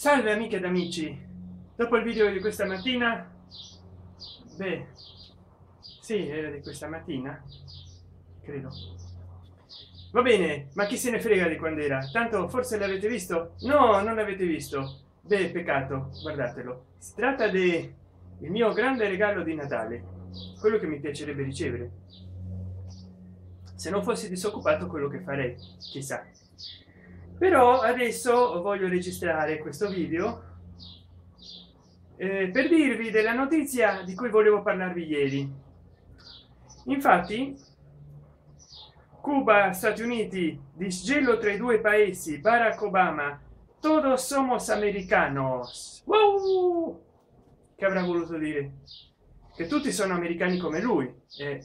salve amiche ed amici. Dopo il video di questa mattina? Beh sì era di questa mattina credo. Va bene ma chi se ne frega di quando era? Tanto forse l'avete visto? No non l'avete visto. Beh peccato guardatelo. Si tratta di il mio grande regalo di natale quello che mi piacerebbe ricevere. Se non fossi disoccupato quello che farei chissà però adesso voglio registrare questo video eh, per dirvi della notizia di cui volevo parlarvi ieri infatti cuba stati uniti disgelo tra i due paesi barack obama todos somos americanos wow! che avrà voluto dire che tutti sono americani come lui eh.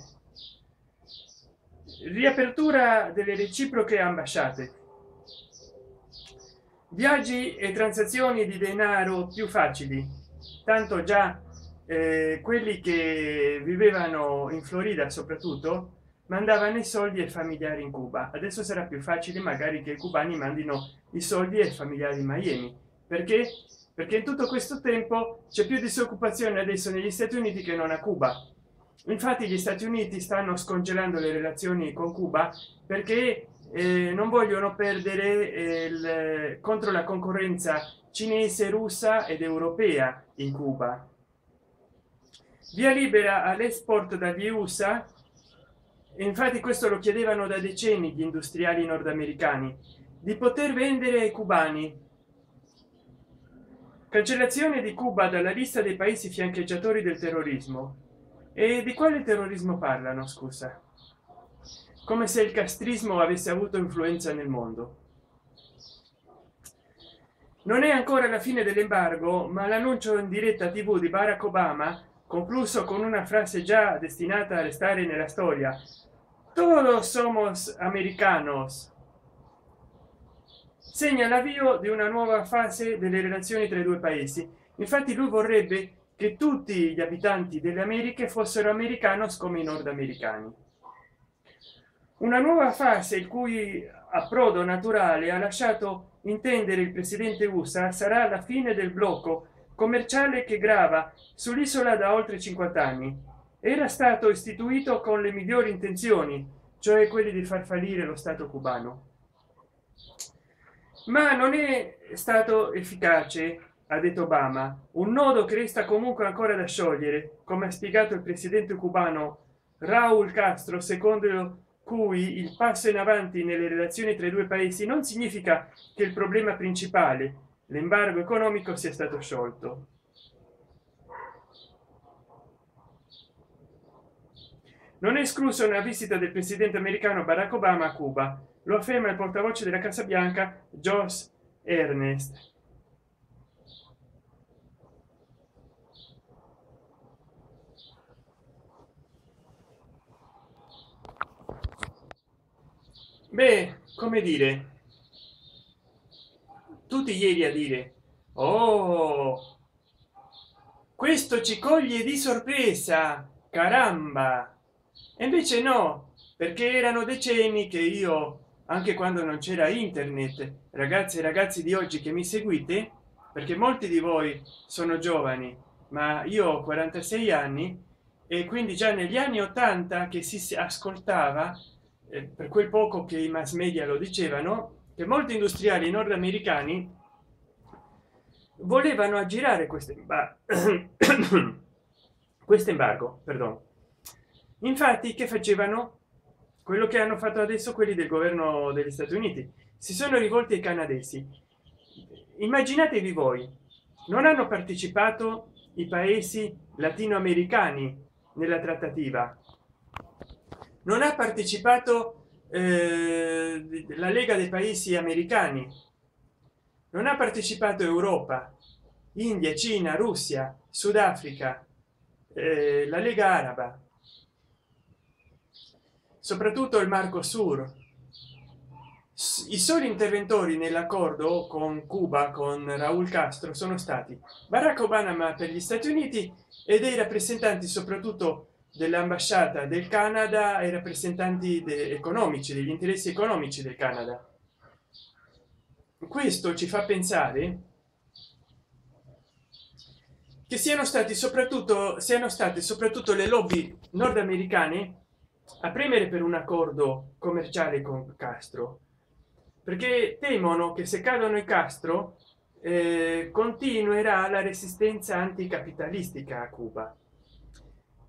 riapertura delle reciproche ambasciate viaggi e transazioni di denaro più facili. Tanto già eh, quelli che vivevano in florida soprattutto mandavano i soldi ai familiari in cuba. Adesso sarà più facile magari che i cubani mandino i soldi ai familiari in miami. Perché? Perché in tutto questo tempo c'è più disoccupazione adesso negli stati uniti che non a cuba. Infatti gli stati uniti stanno scongelando le relazioni con cuba perché eh, non vogliono perdere eh, il, contro la concorrenza cinese russa ed europea in cuba. Via libera all'export dagli usa? Infatti questo lo chiedevano da decenni gli industriali nordamericani di poter vendere ai cubani. Cancellazione di cuba dalla lista dei paesi fiancheggiatori del terrorismo. E di quale terrorismo parlano scusa come se il castrismo avesse avuto influenza nel mondo. Non è ancora la fine dell'embargo ma l'annuncio in diretta tv di barack obama concluso con una frase già destinata a restare nella storia. Todos somos americanos. Segna l'avvio di una nuova fase delle relazioni tra i due paesi. Infatti lui vorrebbe che tutti gli abitanti delle americhe fossero americanos come i nordamericani una nuova fase il cui approdo naturale ha lasciato intendere il presidente usa sarà la fine del blocco commerciale che grava sull'isola da oltre 50 anni. Era stato istituito con le migliori intenzioni cioè quelli di far fallire lo stato cubano. Ma non è stato efficace ha detto obama un nodo che resta comunque ancora da sciogliere come ha spiegato il presidente cubano raul castro secondo cui il passo in avanti nelle relazioni tra i due paesi non significa che il problema principale l'embargo economico sia stato sciolto. Non è esclusa una visita del presidente americano barack obama a cuba lo afferma il portavoce della casa bianca josh ernest beh come dire? Tutti ieri a dire oh questo ci coglie di sorpresa caramba! E invece no perché erano decenni che io anche quando non c'era internet ragazzi e ragazzi di oggi che mi seguite perché molti di voi sono giovani ma io ho 46 anni e quindi già negli anni 80 che si ascoltava eh, per quel poco che i mass media lo dicevano che molti industriali nordamericani volevano aggirare questo questo embargo perdono infatti che facevano? Quello che hanno fatto adesso quelli del governo degli stati uniti. Si sono rivolti ai canadesi. Immaginatevi voi non hanno partecipato i paesi latinoamericani nella trattativa non ha partecipato eh, la lega dei paesi americani. Non ha partecipato europa india cina russia sudafrica eh, la lega araba. Soprattutto il marco sur. I soli interventori nell'accordo con cuba con raul castro sono stati barack obama per gli stati uniti e dei rappresentanti soprattutto dell'ambasciata del canada ai rappresentanti economici degli interessi economici del canada. Questo ci fa pensare che siano stati soprattutto siano state soprattutto le lobby nordamericane a premere per un accordo commerciale con castro perché temono che se cadono i castro eh, continuerà la resistenza anticapitalistica a cuba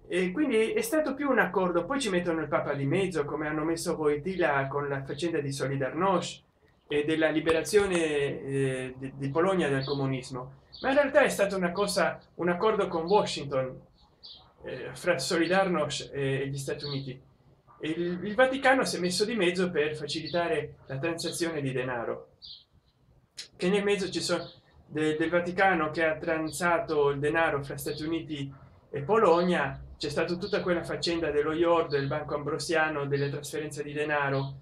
e quindi è stato più un accordo poi ci mettono il papa di mezzo come hanno messo Voitila con la faccenda di solidarnosc e della liberazione eh, di, di, Polonia dal comunismo. Ma in realtà è stata una cosa un accordo con Washington eh, fra Solidarnosc e gli Stati Uniti. Il, il, Vaticano si è messo di mezzo per facilitare la transazione di denaro. Che nel mezzo ci sono del, del Vaticano che ha transato il denaro fra Stati Uniti e Polonia c'è stata tutta quella faccenda dello IOR del Banco Ambrosiano delle trasferenze di denaro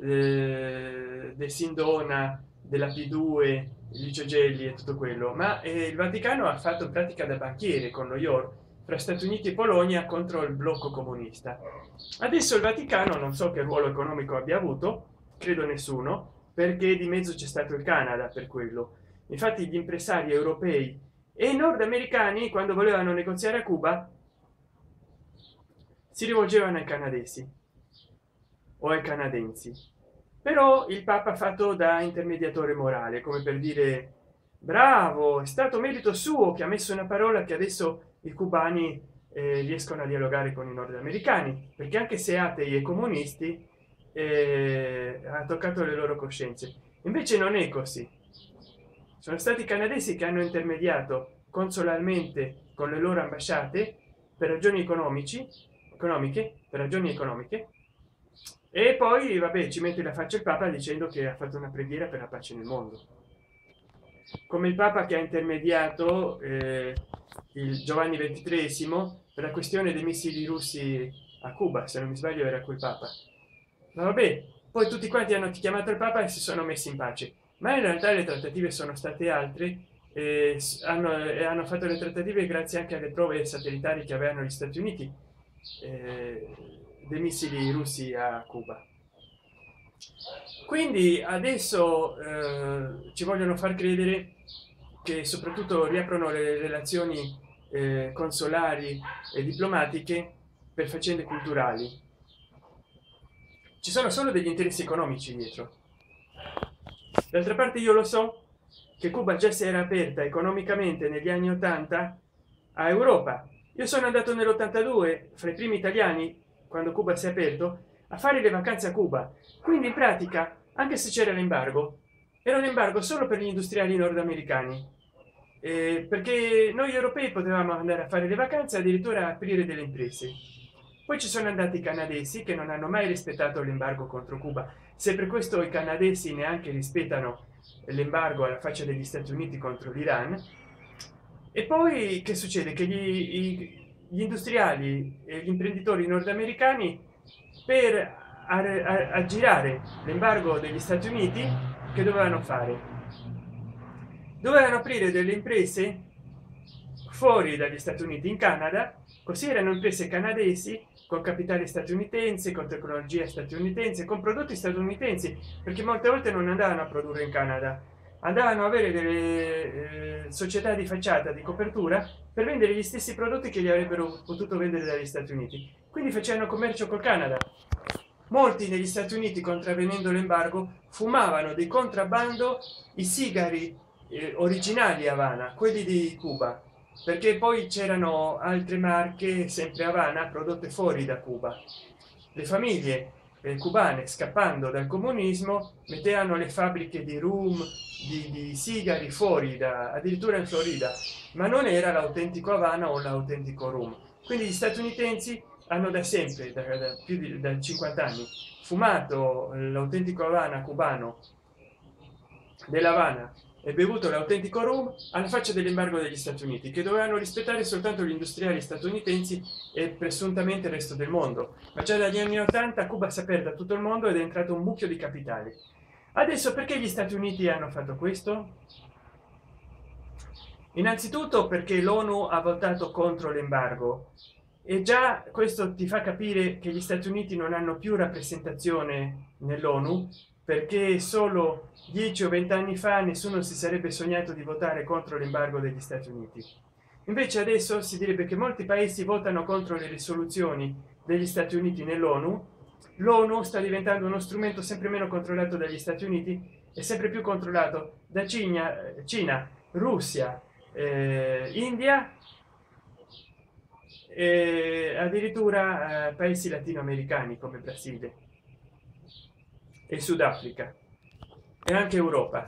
eh, del Sindona della P2 Licio Gelli e tutto quello. Ma eh, il Vaticano ha fatto pratica da banchiere con lo IOR fra Stati Uniti e Polonia contro il blocco comunista. Adesso il Vaticano non so che ruolo economico abbia avuto credo nessuno perché di mezzo c'è stato il Canada per quello. Infatti gli impresari europei e nordamericani quando volevano negoziare a Cuba si rivolgevano ai canadesi o ai canadensi. Però il papa ha fatto da intermediatore morale come per dire bravo è stato merito suo che ha messo una parola che adesso i cubani eh, riescono a dialogare con i nordamericani perché anche se atei e comunisti eh, ha toccato le loro coscienze. Invece non è così. Sono stati i canadesi che hanno intermediato consolarmente con le loro ambasciate per ragioni economici economiche per ragioni economiche. E poi vabbè ci mette la faccia il papa dicendo che ha fatto una preghiera per la pace nel mondo. Come il papa che ha intermediato eh, il giovanni XXIII per la questione dei missili russi a cuba se non mi sbaglio era quel papa. Ma vabbè poi tutti quanti hanno chiamato il papa e si sono messi in pace. Ma in realtà le trattative sono state altre e hanno, e hanno fatto le trattative grazie anche alle prove satellitari che avevano gli stati uniti eh, dei missili russi a cuba. Quindi adesso eh, ci vogliono far credere che soprattutto riaprono le relazioni eh, consolari e diplomatiche per faccende culturali. Ci sono solo degli interessi economici dietro. D'altra parte io lo so che cuba già si era aperta economicamente negli anni 80 a europa io sono andato nell'82 fra i primi italiani quando cuba si è aperto a fare le vacanze a cuba. Quindi in pratica anche se c'era l'embargo era un embargo solo per gli industriali nordamericani. Eh, perché noi europei potevamo andare a fare le vacanze addirittura aprire delle imprese. Poi ci sono andati i canadesi che non hanno mai rispettato l'embargo contro cuba. Se per questo i canadesi neanche rispettano l'embargo alla faccia degli stati uniti contro l'iran e poi che succede? Che gli, gli industriali e gli imprenditori nordamericani per aggirare l'embargo degli stati uniti che dovevano fare? Dovevano aprire delle imprese fuori dagli stati uniti in canada. Così erano imprese canadesi con capitale statunitense con tecnologia statunitense con prodotti statunitensi perché molte volte non andavano a produrre in canada andavano a avere delle eh, società di facciata di copertura per vendere gli stessi prodotti che gli avrebbero potuto vendere dagli stati uniti. Quindi facevano commercio col canada. Molti negli stati uniti contravvenendo l'embargo fumavano di contrabbando i sigari eh, originali havana quelli di cuba. Perché poi c'erano altre marche sempre havana prodotte fuori da cuba. Le famiglie eh, cubane scappando dal comunismo mettevano le fabbriche di rum di, di sigari fuori da addirittura in florida. Ma non era l'autentico havana o l'autentico rum. Quindi gli statunitensi hanno da sempre da, da più di da 50 anni fumato l'autentico havana cubano dell'havana e bevuto l'autentico rum alla faccia dell'embargo degli stati uniti che dovevano rispettare soltanto gli industriali statunitensi e presuntamente il resto del mondo. Ma già dagli anni 80 cuba si è aperta tutto il mondo ed è entrato un mucchio di capitali. Adesso perché gli stati uniti hanno fatto questo? Innanzitutto perché l'onu ha votato contro l'embargo. E già questo ti fa capire che gli stati uniti non hanno più rappresentazione nell'onu perché solo 10 o 20 anni fa nessuno si sarebbe sognato di votare contro l'embargo degli stati uniti. Invece adesso si direbbe che molti paesi votano contro le risoluzioni degli stati uniti nell'onu. L'onu sta diventando uno strumento sempre meno controllato dagli stati uniti e sempre più controllato da cina cina russia eh, india e addirittura eh, paesi latinoamericani come brasile e sudafrica e anche europa.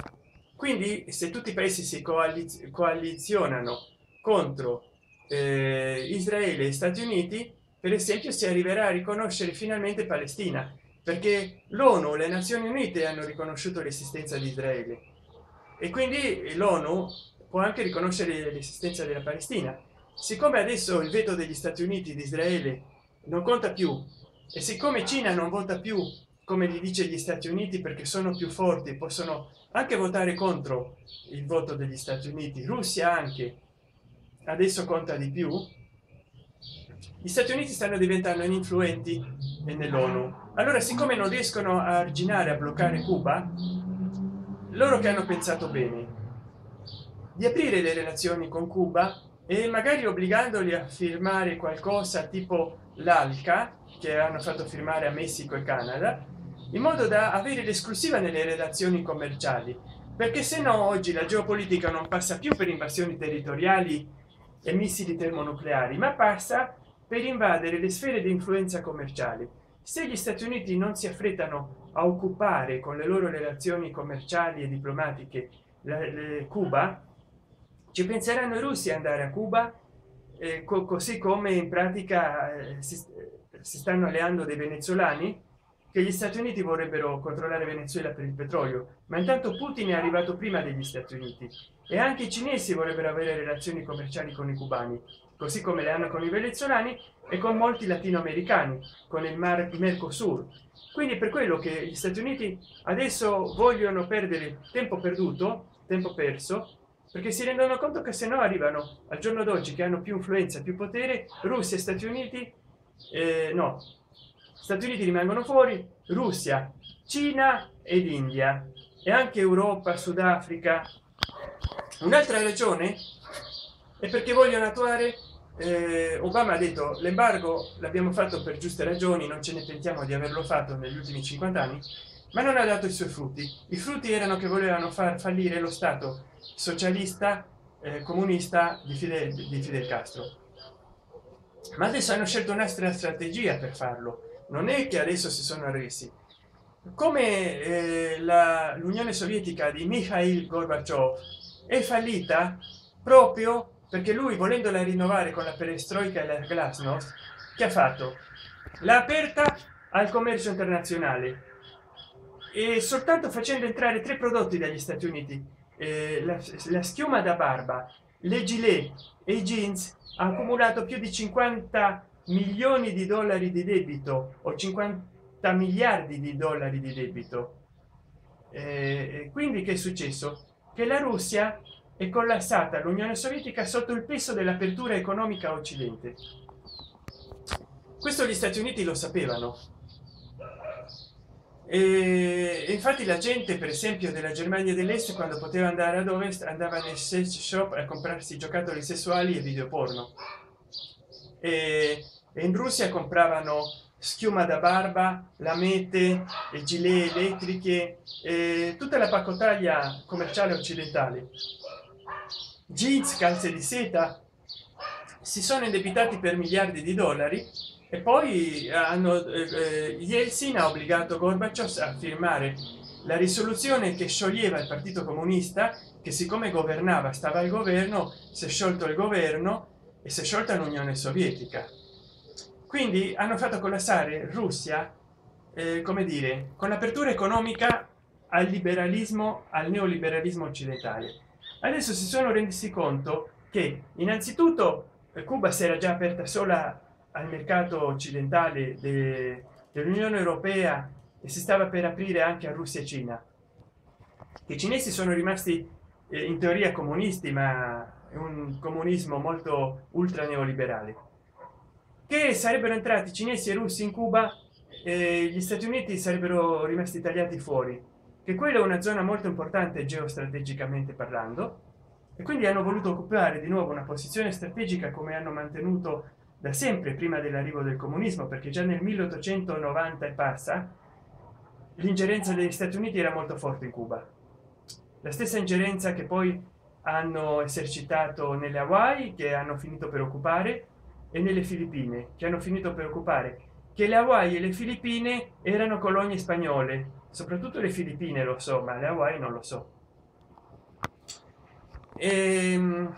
Quindi se tutti i paesi si coaliz coalizionano contro eh, israele e stati uniti per esempio si arriverà a riconoscere finalmente palestina perché l'onu le nazioni unite hanno riconosciuto l'esistenza di israele. E quindi l'onu può anche riconoscere l'esistenza della palestina. Siccome adesso il veto degli stati uniti di israele non conta più e siccome cina non vota più come gli dice gli stati uniti perché sono più forti possono anche votare contro il voto degli stati uniti. Russia anche. Adesso conta di più. Gli stati uniti stanno diventando ininfluenti nell'onu. Allora siccome non riescono a arginare a bloccare cuba loro che hanno pensato bene? Di aprire le relazioni con cuba e magari obbligandoli a firmare qualcosa tipo l'alca che hanno fatto firmare a messico e canada in modo da avere l'esclusiva nelle relazioni commerciali perché se no oggi la geopolitica non passa più per invasioni territoriali e missili termonucleari ma passa per invadere le sfere di influenza commerciali. Se gli stati uniti non si affrettano a occupare con le loro relazioni commerciali e diplomatiche la, le, cuba ci penseranno i russi a andare a cuba eh, co così come in pratica eh, si, si stanno alleando dei venezuelani che gli stati uniti vorrebbero controllare venezuela per il petrolio. Ma intanto putin è arrivato prima degli stati uniti e anche i cinesi vorrebbero avere relazioni commerciali con i cubani così come le hanno con i venezuelani e con molti latinoamericani con il mar mercosur. Quindi per quello che gli stati uniti adesso vogliono perdere tempo perduto tempo perso perché si rendono conto che se no arrivano al giorno d'oggi che hanno più influenza più potere russia e stati uniti eh, no. Stati uniti rimangono fuori russia cina ed india e anche europa sudafrica. Un'altra ragione è perché vogliono attuare eh, obama ha detto l'embargo l'abbiamo fatto per giuste ragioni non ce ne pentiamo di averlo fatto negli ultimi 50 anni ma non ha dato i suoi frutti. I frutti erano che volevano far fallire lo stato socialista eh, comunista di fidel, di fidel castro ma adesso hanno scelto un'altra strategia per farlo. Non è che adesso si sono arresi come eh, l'unione sovietica di mikhail gorbaciov è fallita proprio perché lui volendola rinnovare con la perestroica e la glasnost che ha fatto? L'ha aperta al commercio internazionale e soltanto facendo entrare tre prodotti dagli stati uniti eh, la, la schiuma da barba le gilet e i jeans ha accumulato più di 50 milioni di dollari di debito o 50 miliardi di dollari di debito. Eh, quindi che è successo? Che la russia è collassata l'unione sovietica sotto il peso dell'apertura economica occidente. Questo gli stati uniti lo sapevano e infatti la gente per esempio della germania dell'est quando poteva andare ad ovest andava nel sex shop a comprarsi giocattoli sessuali e video porno. E in russia compravano schiuma da barba lamete e gilet elettriche e tutta la pacotaglia commerciale occidentale. Jeans calze di seta si sono indebitati per miliardi di dollari e poi hanno eh, Yeltsin ha obbligato Gorbaciov a firmare la risoluzione che scioglieva il partito comunista che siccome governava stava al governo si è sciolto il governo e si è sciolta l'unione sovietica. Quindi hanno fatto collassare russia eh, come dire con l'apertura economica al liberalismo al neoliberalismo occidentale. Adesso si sono resi conto che innanzitutto eh, cuba si era già aperta sola al mercato occidentale de, dell'unione europea e si stava per aprire anche a russia e cina. I cinesi sono rimasti eh, in teoria comunisti ma un comunismo molto ultra neoliberale che sarebbero entrati cinesi e russi in cuba eh, gli stati uniti sarebbero rimasti tagliati fuori che quella è una zona molto importante geostrategicamente parlando e quindi hanno voluto occupare di nuovo una posizione strategica come hanno mantenuto da sempre prima dell'arrivo del comunismo perché già nel 1890 e passa l'ingerenza degli stati uniti era molto forte in cuba. La stessa ingerenza che poi hanno esercitato nelle hawaii che hanno finito per occupare e nelle filippine che hanno finito per occupare. Che le hawaii e le filippine erano colonie spagnole soprattutto le filippine lo so ma le hawaii non lo so. Ehm,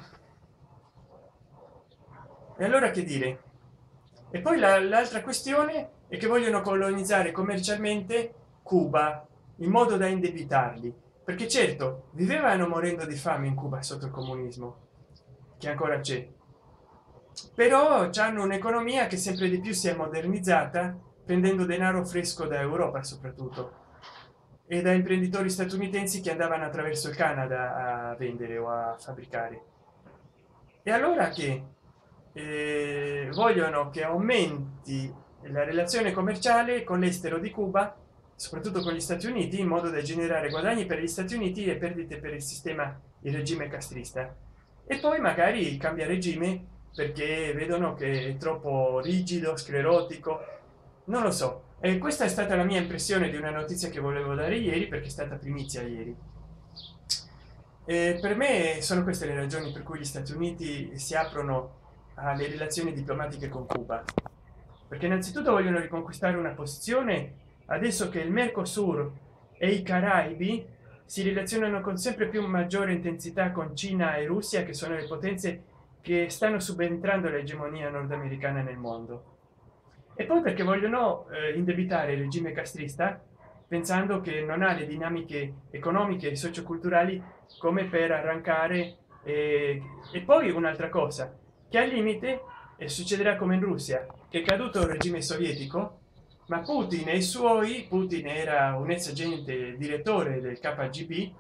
e allora che dire? E poi l'altra questione è che vogliono colonizzare commercialmente cuba in modo da indebitarli. Perché certo vivevano morendo di fame in cuba sotto il comunismo che ancora c'è. Però hanno un'economia che sempre di più si è modernizzata prendendo denaro fresco da europa soprattutto e da imprenditori statunitensi che andavano attraverso il canada a vendere o a fabbricare. E allora che eh, vogliono che aumenti la relazione commerciale con l'estero di cuba soprattutto con gli stati uniti in modo da generare guadagni per gli stati uniti e perdite per il sistema il regime castrista. E poi magari cambia regime perché vedono che è troppo rigido sclerotico. Non lo so. E questa è stata la mia impressione di una notizia che volevo dare ieri perché è stata primizia ieri. E per me sono queste le ragioni per cui gli stati uniti si aprono alle relazioni diplomatiche con cuba. Perché innanzitutto vogliono riconquistare una posizione adesso che il mercosur e i caraibi si relazionano con sempre più maggiore intensità con cina e russia che sono le potenze che stanno subentrando l'egemonia nordamericana nel mondo. E poi perché vogliono eh, indebitare il regime castrista pensando che non ha le dinamiche economiche e socioculturali come per arrancare eh, e poi un'altra cosa che al limite e succederà come in russia che è caduto il regime sovietico ma putin e i suoi putin era un ex agente direttore del kgb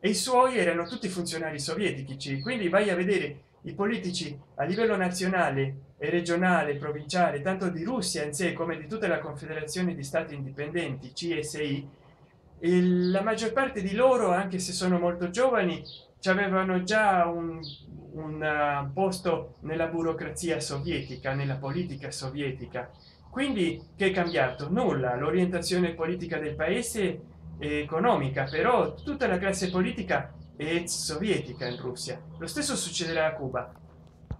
e i suoi erano tutti funzionari sovietici. Quindi vai a vedere i politici a livello nazionale e regionale provinciale tanto di russia in sé come di tutta la confederazione di stati indipendenti csi e la maggior parte di loro anche se sono molto giovani avevano già un, un uh, posto nella burocrazia sovietica nella politica sovietica. Quindi che è cambiato? Nulla. L'orientazione politica del paese è economica però tutta la classe politica ex sovietica in russia. Lo stesso succederà a cuba.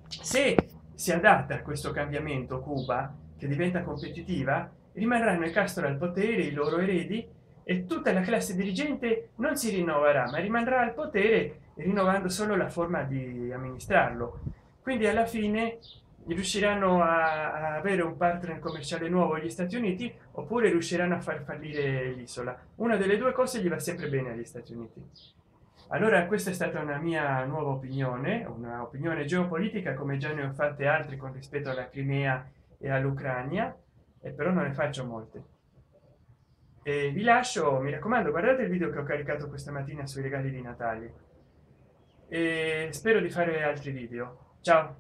Se si adatta a questo cambiamento cuba che diventa competitiva rimarranno il castro al potere i loro eredi e tutta la classe dirigente non si rinnoverà ma rimarrà al potere rinnovando solo la forma di amministrarlo. Quindi alla fine riusciranno a, avere un partner commerciale nuovo gli stati uniti oppure riusciranno a far fallire l'isola. Una delle due cose gli va sempre bene agli stati uniti. Allora questa è stata una mia nuova opinione una opinione geopolitica come già ne ho fatte altre con rispetto alla crimea e all'ucraina e però non ne faccio molte. E vi lascio mi raccomando guardate il video che ho caricato questa mattina sui regali di natale e spero di fare altri video. Ciao.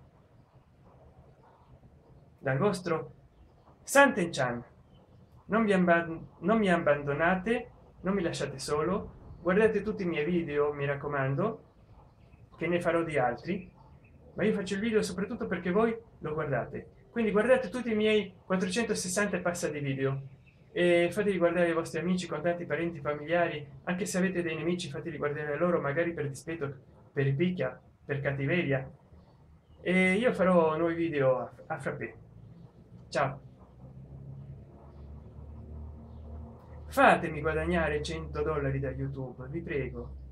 Dal vostro santen chan non non mi abbandonate non mi lasciate solo. Guardate tutti i miei video mi raccomando che ne farò di altri. Ma io faccio il video soprattutto perché voi lo guardate. Quindi guardate tutti i miei 460 passa di video. E fateli guardare i vostri amici contatti parenti familiari anche se avete dei nemici fateli guardare loro magari per dispetto per picchia per cattiveria. E io farò nuovi video a, a frappè ciao. Fatemi guadagnare 100 dollari da youtube vi prego